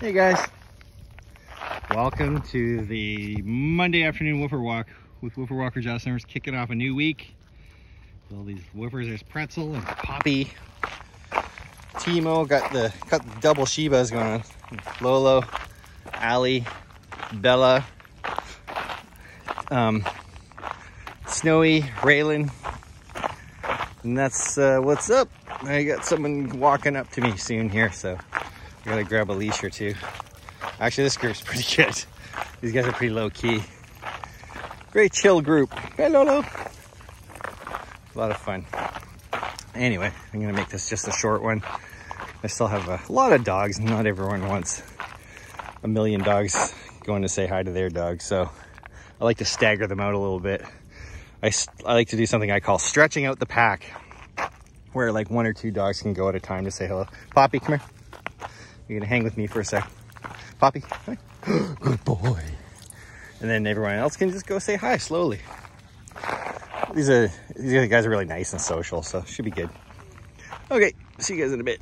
Hey guys, welcome to the Monday afternoon woofer walk with Woofer Walker Josh Summers kicking off a new week. With All these woofers, there's Pretzel and Poppy. Teemo got the got the double Shibas going on. Luoluo, Aly, Bella, um, Snowy, Raylan, and that's uh, what's up. I got someone walking up to me soon here, so Gotta grab a leash or two. Actually, this group's pretty good. These guys are pretty low key. Great chill group. Hey, Luoluo. A lot of fun. Anyway, I'm gonna make this just a short one. I still have a lot of dogs. Not everyone wants a million dogs going to say hi to their dog, so I like to stagger them out a little bit. I, I like to do something I call stretching out the pack, where like one or two dogs can go at a time to say hello. Poppy, come here. You're gonna hang with me for a sec. Poppy, good boy. And then everyone else can just go say hi slowly. These are these guys are really nice and social, so should be good. Okay, see you guys in a bit.